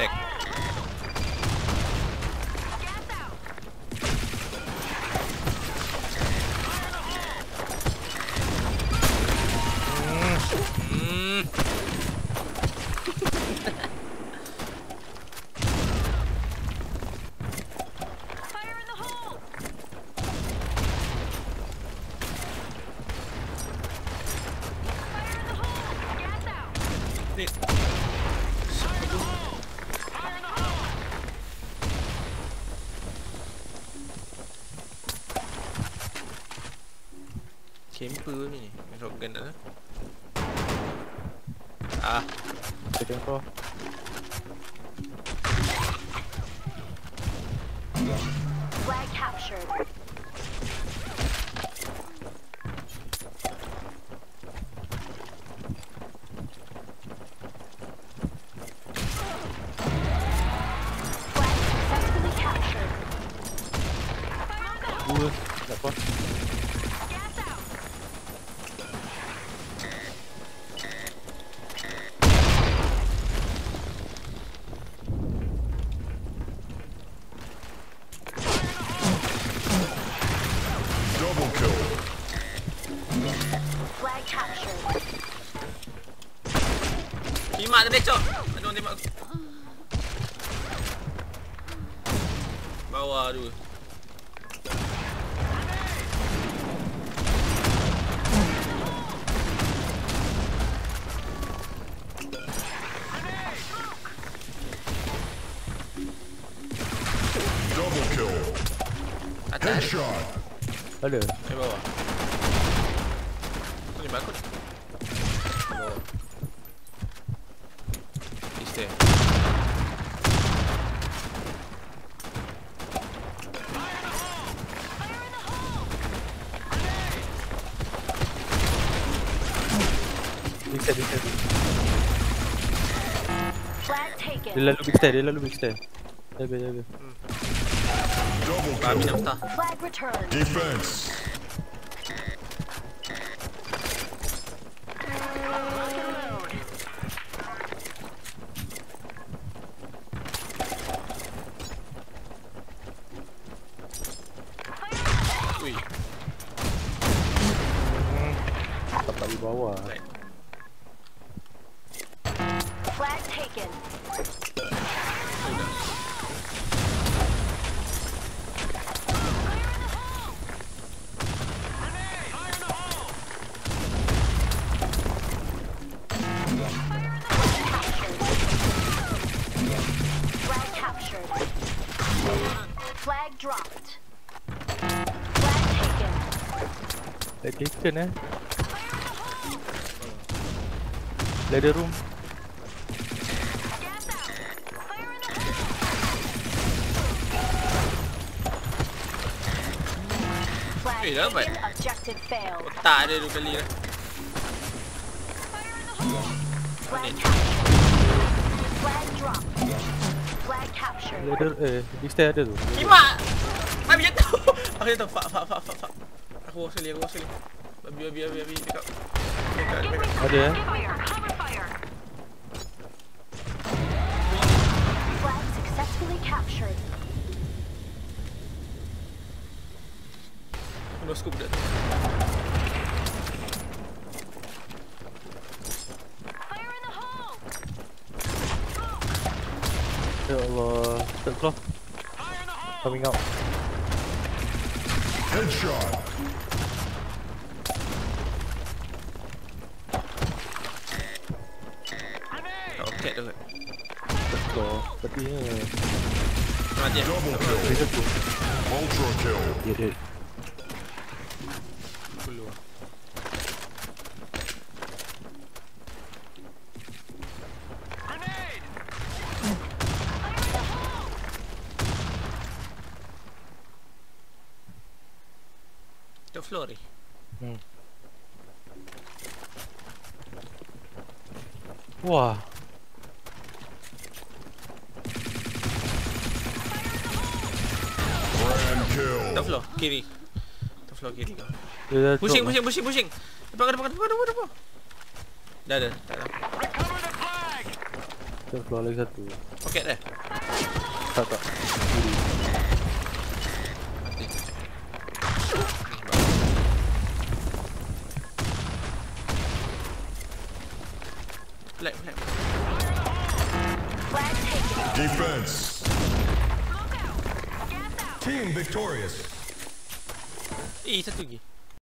pick. 캠프 이렇게는 아 그리고 Flag captured. Flag successfully captured. Gut, d'accord. Double kill. Flag captured. Lima, diretso. Ano, di mag... Bawa dulu. Double kill. Headshot. Valeu. Chegou lá. Tô de back? Chegou lá. Este. Big stay, big stay. Flag taken. Lilla lu big stay, lilla lu big stay. Tabii tabii. Hmm. Five minutes. Defense. Flag taken. Dropped. Flag taken. Lag taken eh Ladder room Flag Eh, dapat. Otak dia dua kali Flag. Flag. Flag captured. Ladder eh Big stair ada tu Kimak Babi jatuh Aku jatuh Fak fak fak fak fak Aku bawa sekali Aku bawa sekali. Babi babi babi babi Pick up. Pick up pick up. Ada eh? Flag successfully captured. No scoop dah Ya Allah Third floor Coming out Headshot. Okay, do it. Let's go. Let me in. Right. Double kill. Ultra kill. Get it. Cool. Top hmm. Wah. Grand kill. Top floor Kiri. Top floor kiri. Kau Pushing drop pushing pushing pushing Depan kau depan kau depan kau depan kau Dah ada. Tak ada Third floor lagi satu. Poket dah Tak tak Flag flag. Defense. Team victorious. Eh satu lagi